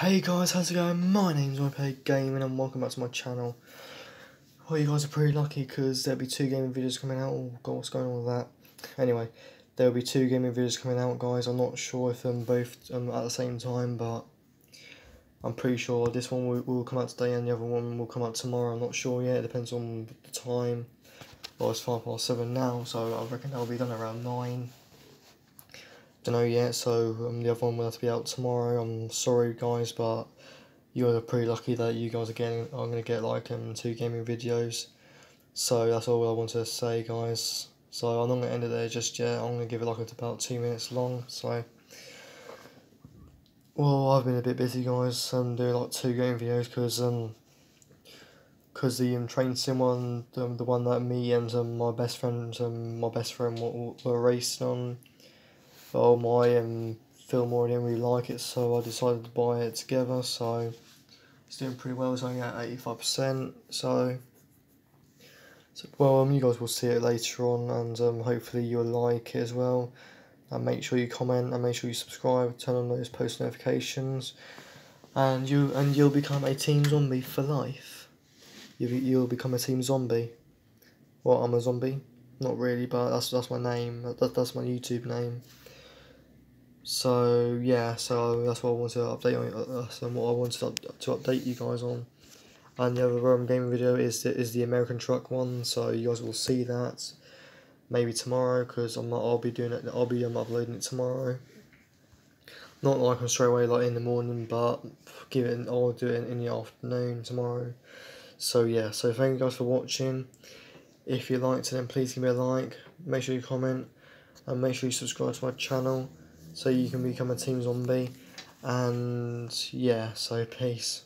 Hey guys, how's it going? My name's iPay Gaming and welcome back to my channel. Well, you guys are pretty lucky because there'll be two gaming videos coming out. Oh god, what's going on with that? Anyway, there'll be two gaming videos coming out, guys. I'm not sure if them both um, at the same time, but I'm pretty sure this one will, will come out today and the other one will come out tomorrow. I'm not sure yet. It depends on the time. Well, it's five past seven now, so I reckon that'll be done around nine don't know yet, so um, the other one will have to be out tomorrow. I'm sorry, guys, but you're pretty lucky that you guys are getting. I'm gonna get like um two gaming videos. So that's all I want to say, guys. So I'm not gonna end it there just yet. I'm gonna give it like about two minutes long. So. Well, I've been a bit busy, guys, and doing like two game videos because um, because the um, train sim one, the, the one that me and um, my best friend, um, my best friend were, were racing on oh my um, Fillmore didn't really like it so I decided to buy it together so it's doing pretty well. It's only at 85% so, so well um, you guys will see it later on and um, hopefully you'll like it as well. And make sure you comment and make sure you subscribe turn on those post notifications and you and you'll become a team zombie for life. You, you'll become a team zombie. Well I'm a zombie? Not really but that's that's my name. That, that's my YouTube name so yeah, so that's what I wanted to update on. Uh, that's what I wanted to, update you guys on. And the other um, gaming video is the, is the American truck one, so you guys will see that maybe tomorrow because I'm I'll be doing it. I'll be um, uploading it tomorrow. Not like I'm straight away like in the morning, but give it. I'll do it in, in the afternoon tomorrow. So yeah, so thank you guys for watching. If you liked it, then please give me a like. Make sure you comment and make sure you subscribe to my channel so you can become a team zombie. And yeah, so peace.